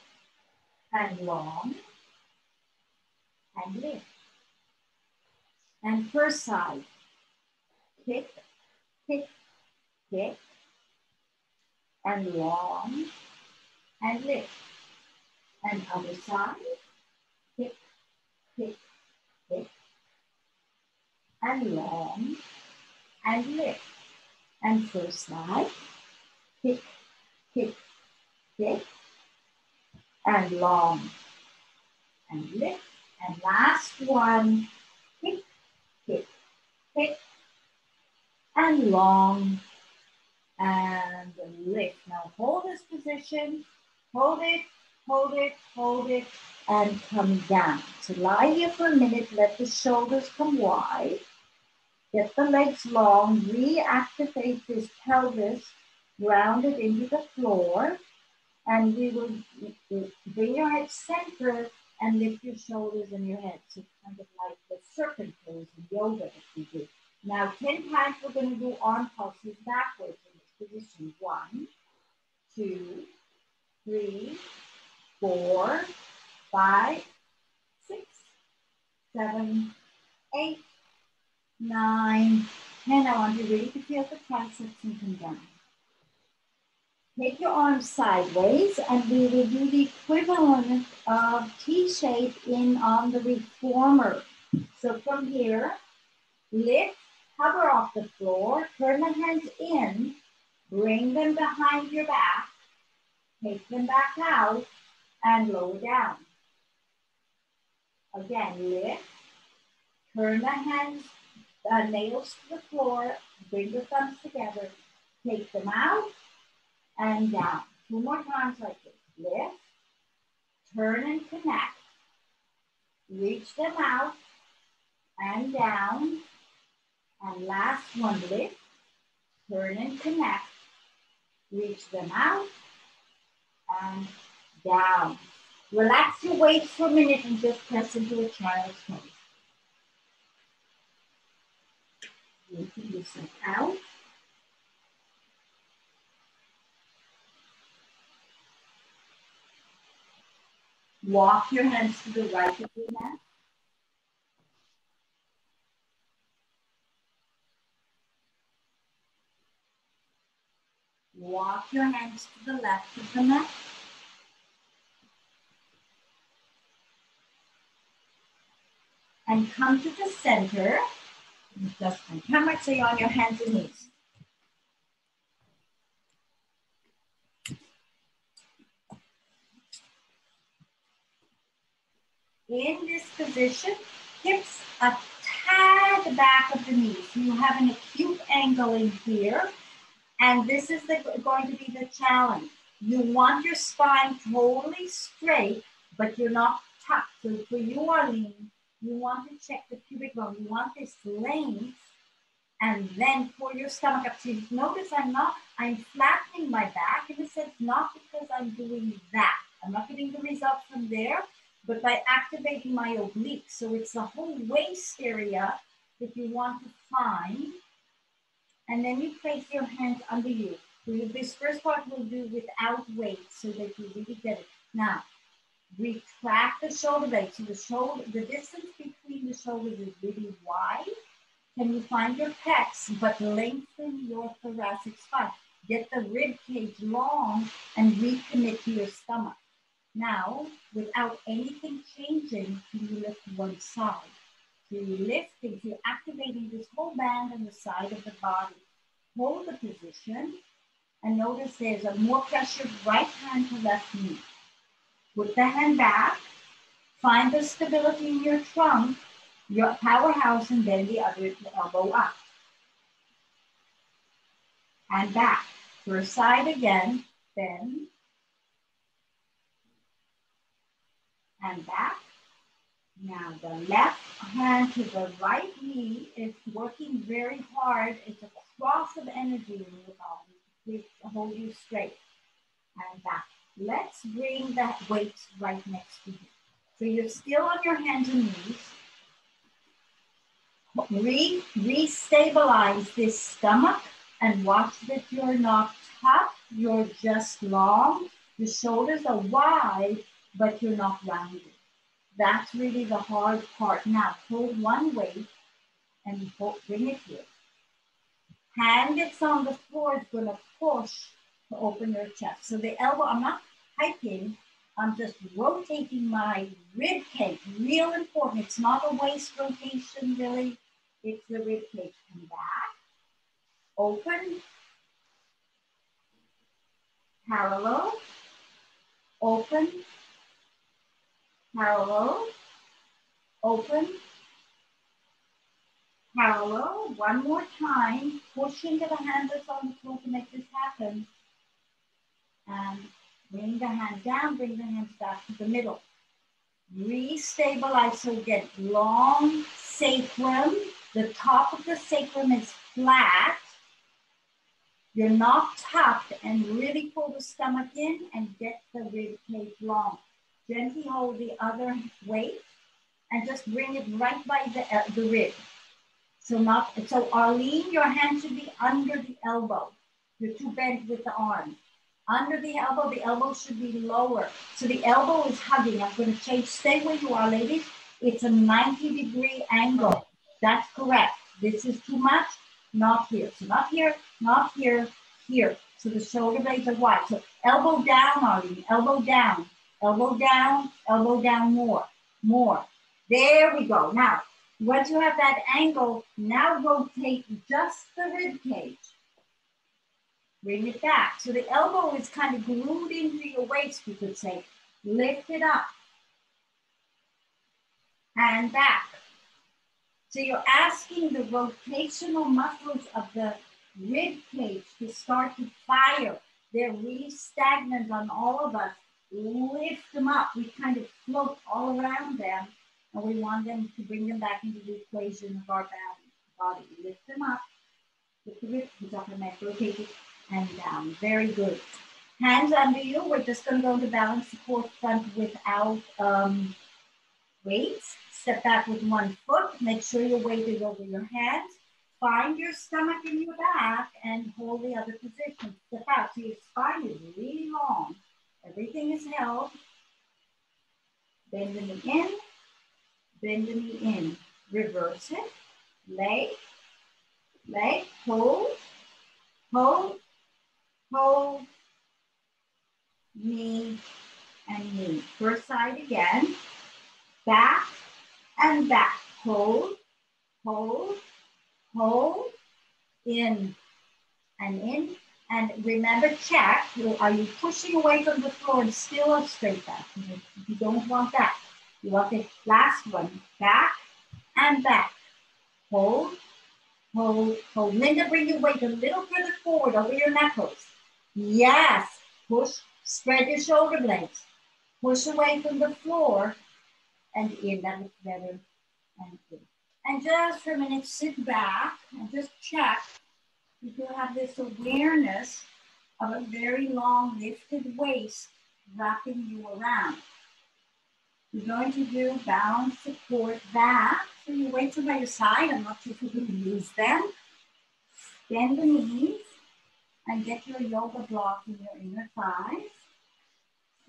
S1: and long, and lift. And first side, kick, kick, kick, and long, and lift. And other side, kick, kick, kick, and long, and lift. And first side, kick, kick, kick, and long, and lift. And last one, kick, kick, kick, and long, and lift. Now hold this position, hold it, hold it, hold it, and come down. So lie here for a minute, let the shoulders come wide, get the legs long, reactivate this pelvis, ground it into the floor, and we will bring your head center and lift your shoulders and your head. So kind of like the serpent pose in yoga that we do. Now 10 times we're gonna do arm pulses backwards position. One, two, three, four, five, six, seven, eight, nine, ten. I want you really to feel the triceps and come down. Take your arms sideways and we will do the equivalent of T-shape in on the reformer. So from here, lift, hover off the floor, turn the hands in, Bring them behind your back, take them back out, and lower down. Again, lift, turn the hands, the nails to the floor, bring the thumbs together, take them out, and down. Two more times like this. Lift, turn and connect, reach them out, and down. And last one, lift, turn and connect, reach them out and down. Relax your weight for a minute and just press into a child's pose. Loosen yourself out. Walk your hands to the right of your mat. Walk your hands to the left of the mat. And come to the center. Just my camera, so you're on your hands and knees. In this position, hips a tad back of the knees. You have an acute angle in here And this is the, going to be the challenge. You want your spine totally straight, but you're not tucked. So for you, Arlene, you want to check the pubic bone. You want this length and then pull your stomach up. So notice I'm not, I'm flattening my back in a sense, not because I'm doing that. I'm not getting the results from there, but by activating my obliques. So it's the whole waist area that you want to find. And then you place your hands under you. This first part we'll do without weight so that you really get it. Now, retract the shoulder blade. So the shoulder, the distance between the shoulders is really wide. Can you find your pecs, but lengthen your thoracic spine. Get the rib cage long and recommit to your stomach. Now, without anything changing, can you lift one side? Lifting, you're activating this whole band on the side of the body. Hold the position and notice there's a more pressure right hand to left knee. Put the hand back, find the stability in your trunk, your powerhouse, and then the other elbow up. And back. First side again, bend. And back. Now the left hand to the right knee is working very hard. It's a cross of energy um, in your body to hold you straight. And back. Let's bring that weight right next to you. So you're still on your hands and knees. Re, re-stabilize this stomach and watch that you're not tough, you're just long. The shoulders are wide, but you're not rounded. That's really the hard part. Now, hold one weight and bring it here. Hand that's on the floor is gonna push to open your chest. So the elbow, I'm not hiking, I'm just rotating my rib cage. Real important. It's not a waist rotation, really. It's the rib cage. Come back. Open. Parallel. Open. Parallel. Open. Parallel. One more time. Push into the hand that's on the floor to make this happen. And Bring the hand down, bring the hands back to the middle. Restabilize, so get long sacrum. The top of the sacrum is flat. You're not tucked and really pull the stomach in and get the rib cage long. Gently hold the other weight and just bring it right by the, uh, the rib. So not, so Arlene, your hand should be under the elbow. You're too bent with the arm under the elbow. The elbow should be lower. So the elbow is hugging. I'm going to change. Stay where you are, ladies. It's a 90 degree angle. That's correct. This is too much. Not here. So not here, not here, here. So the shoulder blades are wide. So elbow down, Arlene. Elbow down. Elbow down. Elbow down more. More. There we go. Now, once you have that angle, now rotate just the rib cage. Bring it back. So the elbow is kind of glued into your waist, you could say. Lift it up. And back. So you're asking the rotational muscles of the rib cage to start to fire. They're really stagnant on all of us. Lift them up. We kind of float all around them, and we want them to bring them back into the equation of our body. Lift them up. Lift the rib cage up and neck. Rotate it and down. Very good. Hands under you. We're just going to go into balance support front without um, weights. Step back with one foot. Make sure your weight is over your hands. Find your stomach in your back and hold the other position. Step out. So your spine is really long. Everything is held. Bend the knee in. Bend the knee in. Reverse it. Leg. Leg. Hold. Hold hold, knee, and knee. First side again, back and back. Hold, hold, hold, in and in. And remember, check, are you pushing away from the floor and still a straight back? You don't want that. You want the last one, back and back. Hold, Hold, hold. Linda, bring your weight a little further forward over your knuckles. Yes. Push, spread your shoulder blades. Push away from the floor and in. That looks better. And in. And just for a minute, sit back and just check if you have this awareness of a very long lifted waist wrapping you around. You're going to do balance support back. So your weights are by your side. I'm not sure if you can use them. Bend the knees and get your yoga block in your inner thighs.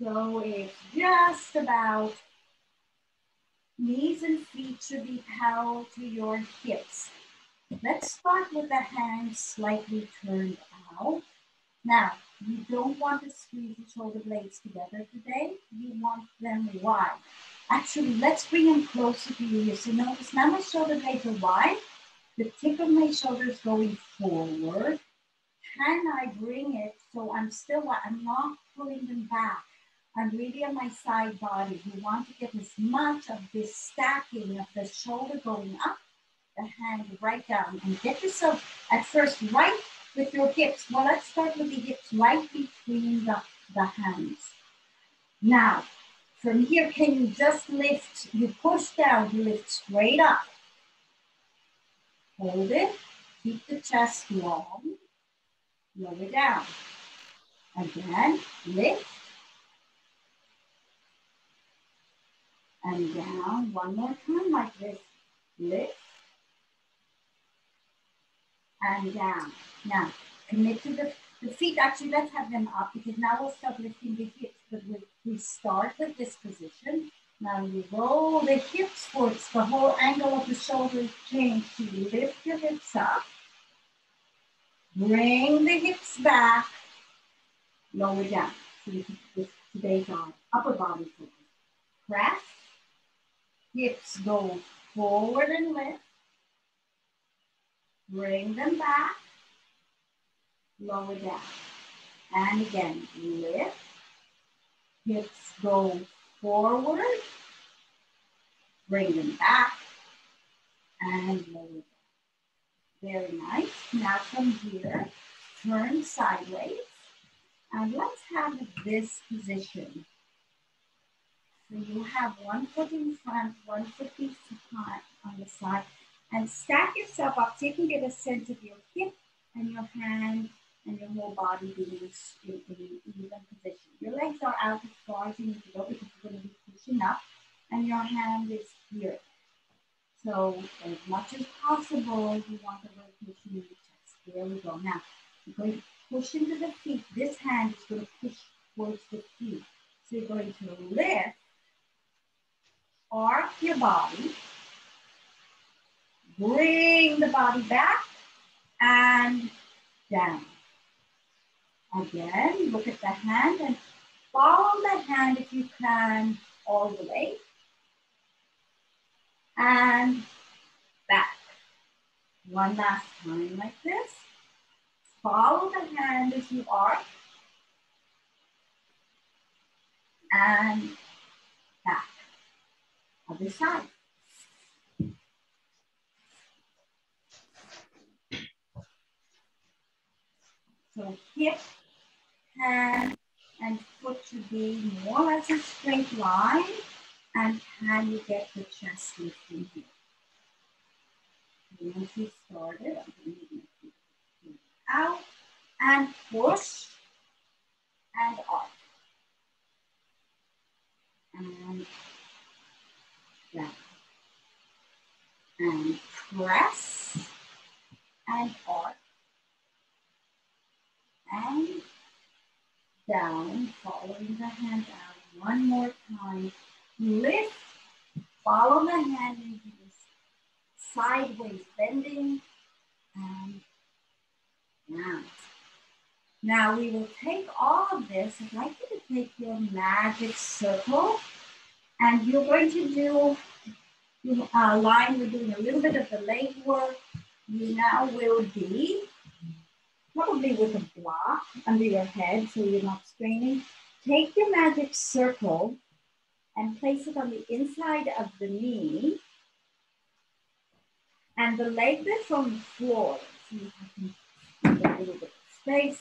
S1: So it's just about knees and feet should be parallel to your hips. Let's start with the hands slightly turned out. Now, you don't want to squeeze the shoulder blades together today. You want them wide. Actually, let's bring them closer to you. So notice now my shoulder blades are wide. The tip of my shoulder is going forward. Can I bring it so I'm still, I'm not pulling them back. I'm really on my side body. You want to get as much of this stacking of the shoulder going up, the hand right down, and get yourself at first right with your hips. Well, let's start with the hips right between the, the hands. Now, from here, can you just lift, you push down, you lift straight up. Hold it, keep the chest long, lower down. Again, lift. And down, one more time like this. Lift. And down. Now, commit to the, the feet. Actually, let's have them up because now we'll start lifting the hips. But we, we start with this position. Now you roll the hips forward. The whole angle of the shoulders change. You lift your hips up. Bring the hips back. Lower down. So you this today's on upper body focus. Press. Hips go forward and lift. Bring them back lower down. And again, lift, hips go forward, bring them back, and lower down. Very nice. Now from here, turn sideways, and let's have this position. So you have one foot in front, one foot behind on the side, and stack yourself up so you can get a sense of your hip and your hand and your whole body being in, in even position. Your legs are out as far as you need to go because you're going to be pushing up and your hand is here. So as much as possible, you want the rotation in the chest. There we go. Now, you're going to push into the feet. This hand is going to push towards the feet. So you're going to lift, arc your body, bring the body back, and down. Again, look at the hand and follow the hand if you can all the way. And back. One last time like this. Follow the hand as you are. And back. Other side. So hip hand and foot should be more or less a straight line. And can you get the chest lifting here? Once you started, I'm going to out and push and up. And down. And press and up. And down, following the hand out. One more time. Lift, follow the hand into this sideways bending and down. Now we will take all of this. I'd like you to take your magic circle and you're going to do uh, line, we're doing a little bit of the leg work. You now will be probably with a block under your head so you're not straining. Take your magic circle and place it on the inside of the knee. And the leg that's on the floor. See can get a little bit of space.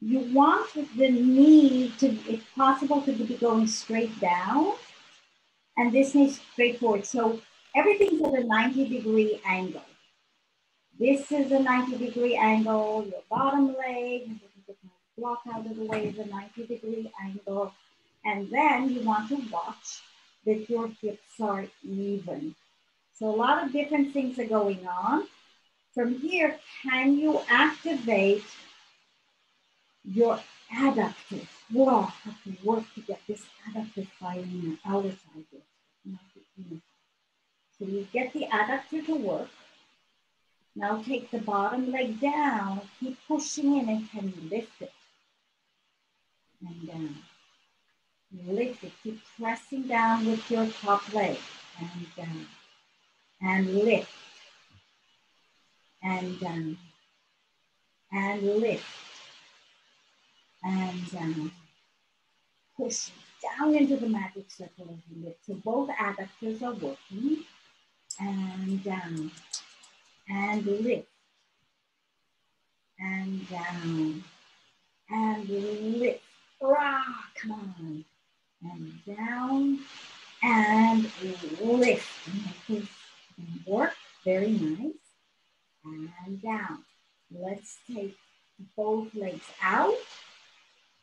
S1: You want the knee to, if possible, to be going straight down. And this knee straight forward. So everything's at a 90 degree angle. This is a 90 degree angle. Your bottom leg, block out of the way, is a 90 degree angle. And then you want to watch that your hips are even. So a lot of different things are going on. From here, can you activate your adductors? Well, have to work to get this adductor firing not the inner. So you get the adductor to work. Now take the bottom leg down, keep pushing in and can you lift it? And down. Lift it, keep pressing down with your top leg and down. And lift. And down. And lift. And down. Push down into the magic circle as you lift. So both adductors are working. And down and lift and down and lift. Ah, come on. And down and lift. And work. Very nice. And down. Let's take both legs out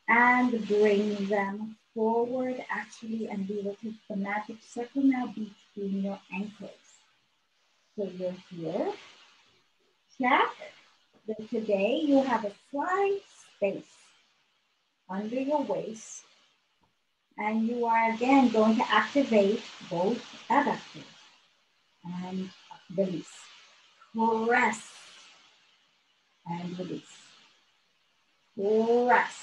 S1: and bring them forward actually and we will take the magic circle now between your ankles. So you're here check that today you have a slight space under your waist and you are again going to activate both adductors and release. Press and release. Press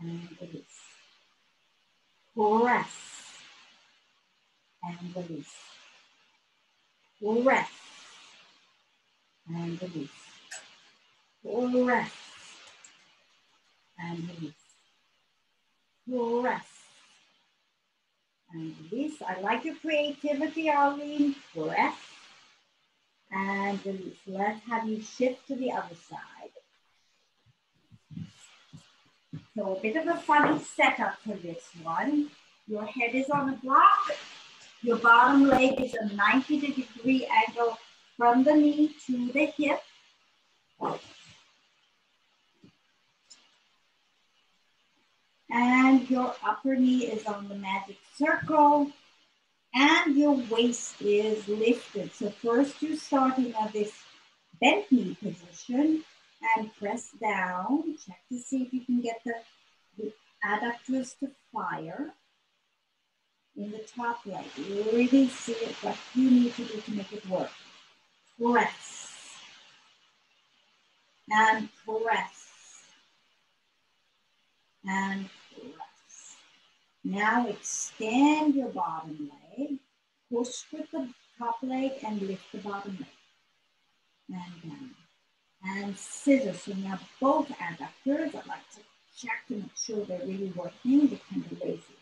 S1: and release. Press and release. Press and release. Press and release. Press and release. I like your creativity, Arlene. Press and release. Let's have you shift to the other side. So a bit of a funny setup for this one. Your head is on a block. Your bottom leg is a 90 degree angle from the knee to the hip. And your upper knee is on the magic circle and your waist is lifted. So first you're starting at this bent knee position and press down. Check to see if you can get the, the adductors to fire in the top leg. Really see it, what you need to do to make it work press and press and press. Now extend your bottom leg, push with the top leg and lift the bottom leg and down. And scissors, so now both adductors, I like to check to make sure they're really working, they can be lazy.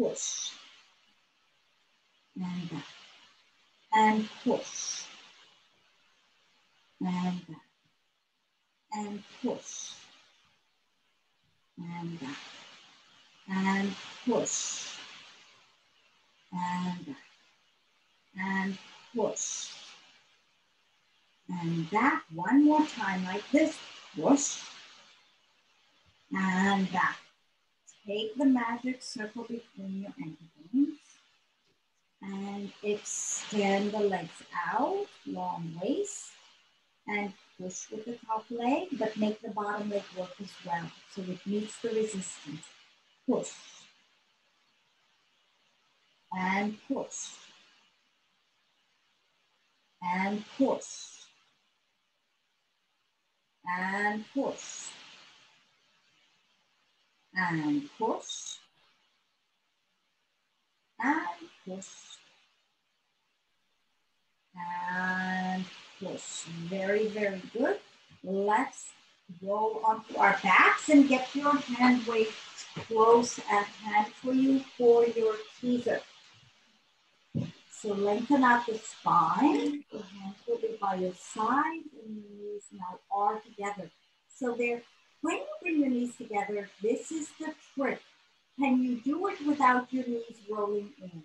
S1: Push and back and push and back, and push, and back, and push, and and push, and back. One more time like this, push, and back. Take the magic circle between your ankle and extend the legs out, long waist and push with the top leg, but make the bottom leg work as well. So it meets the resistance. Push. And push. And push. And push. And push. And push. And push. very, very good. Let's go onto our backs and get your hand weight close at hand for you for your teaser. So lengthen out the spine. Your hands will be by your side and your knees now are together. So there, when you bring your knees together, this is the trick. Can you do it without your knees rolling in?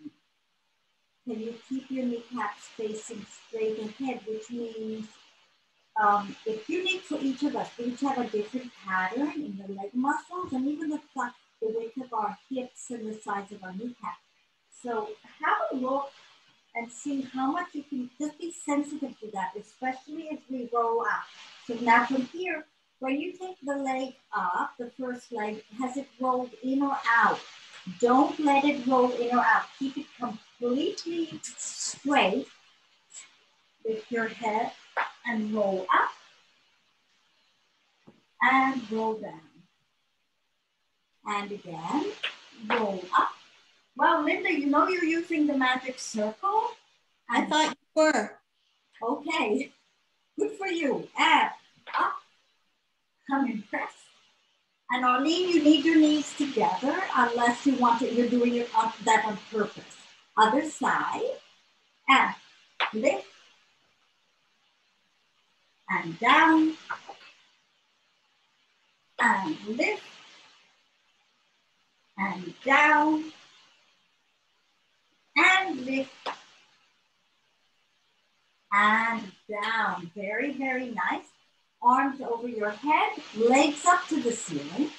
S1: Can you keep your kneecaps facing straight ahead, which means um, it's unique for each of us. We each have a different pattern in the leg muscles and even the, the width of our hips and the size of our kneecap. So have a look and see how much you can just be sensitive to that, especially as we roll up. So now from here, when you take the leg up, the first leg, has it rolled in or out? Don't let it roll in or out. Keep it completely straight. Lift your head and roll up and roll down. And again, roll up. Well, Linda, you know you're using the magic circle?
S2: I thought you were.
S1: Okay, good for you. And up, come and press. And Arlene, you need your knees together unless you want it, you're doing it on, that on purpose. Other side, and lift, and down, and lift, and down, and lift, and down. Very, very nice. Arms over your head, legs up to the ceiling.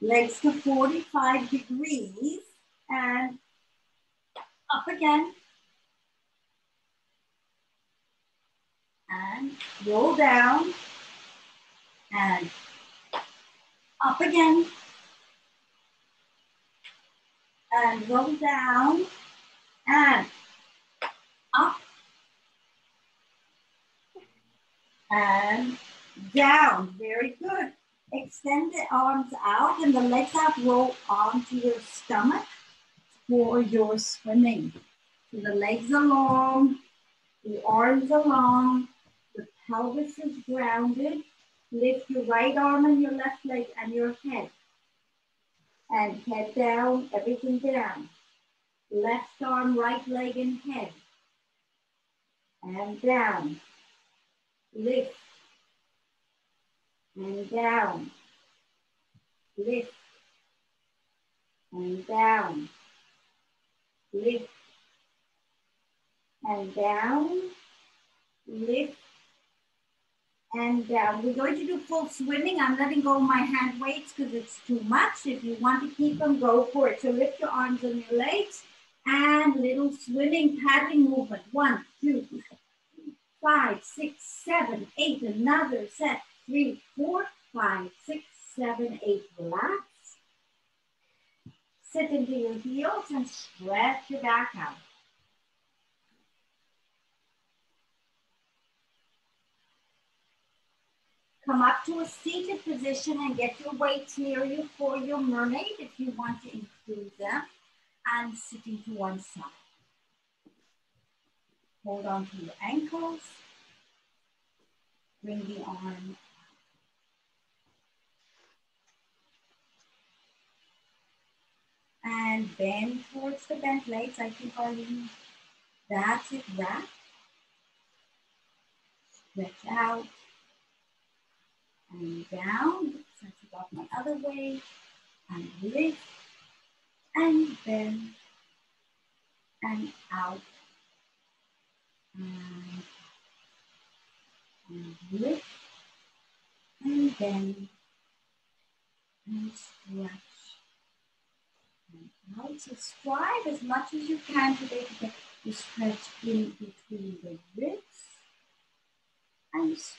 S1: Legs to 45 degrees and up again. And roll down and up again. And roll down and up and down. Very good. Extend the arms out and the legs out. Roll onto your stomach for your swimming. So the legs are long, the arms are long, the pelvis is grounded. Lift your right arm and your left leg and your head. And head down, everything down. Left arm, right leg and head. And down. Lift. And down. Lift. And down lift and down, lift and down. We're going to do full swimming. I'm letting go of my hand weights because it's too much. If you want to keep them, go for it. So lift your arms and your legs and little swimming paddling movement. One, two, five, six, seven, eight. Another set. Three, four, five, six, seven, eight. Relax. Sit into your heels and stretch your back out. Come up to a seated position and get your weights near you for your mermaid if you want to include them and sitting to one side. Hold on to your ankles. Bring the arm and bend towards the bent legs. I think Arlene, that's it, wrap. Stretch out and down. Stretch it off my other way and lift and bend and out Mm. and, and lift and bend and stretch out. So strive as much as you can today to get the stretch in between the ribs and stretch.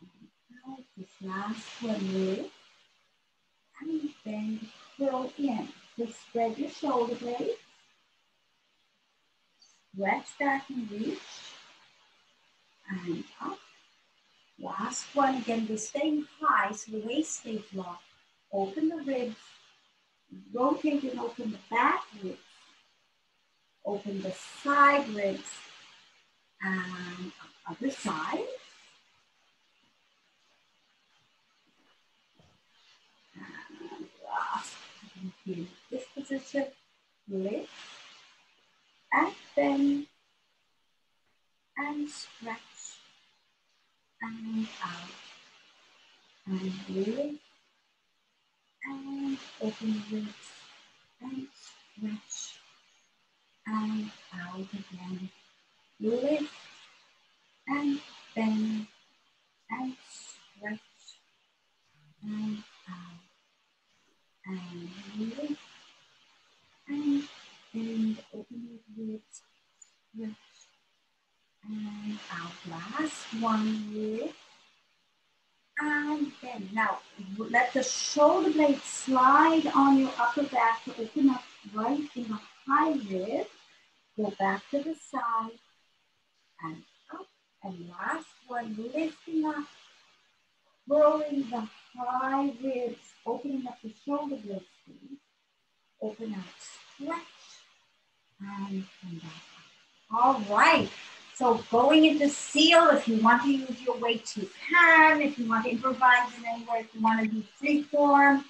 S1: And out. This last one lift and then curl in. So spread your shoulder blades. Stretch back and reach. And up. Last one, again, we're staying high, so the waist stays long. Open the ribs rotate and open the back ribs, open the side ribs, and other side. And last, in this position, lift, and bend, and stretch, and out, and lift, and open lips, and stretch, and out again. Lift, and bend, and stretch, and out, and lift, and bend, open your lips, stretch, and out. Last one, lift, and bend. Now, let the shoulder blades slide on your upper back to open up right in the high rib. Go back to the side and up. And last one, lifting up, rolling the high ribs, opening up the shoulder blades. Open up, stretch, and come back. All right. So going into seal, if you want to use your weight, you can. If you want to improvise in anywhere, if you want to do free form,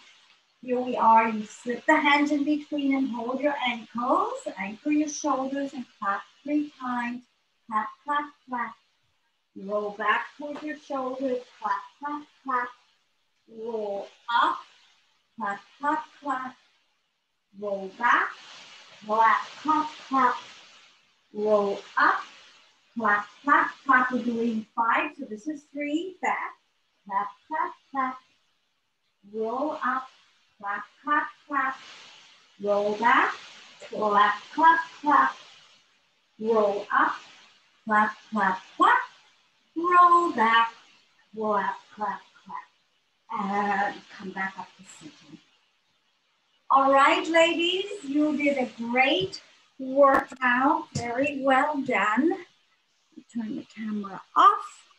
S1: here we are. You slip the hands in between and hold your ankles, anchor your shoulders, and clap three times. Clap, clap, clap. Roll back towards your shoulders. Clap, clap, clap. Roll up. Clap, clap, clap. Roll back. Clap, clap, clap. Roll up. Clap, clap, clap. We're doing five. So this is three. Back. Clap, clap, clap. Roll up. Clap, clap, clap. Roll back. Clap, clap, clap. Roll up. Clap, clap, clap. Roll back. Clap, clap, clap. And come back up to sitting. All right, ladies, you did a great workout. Very well done. Turn the camera off.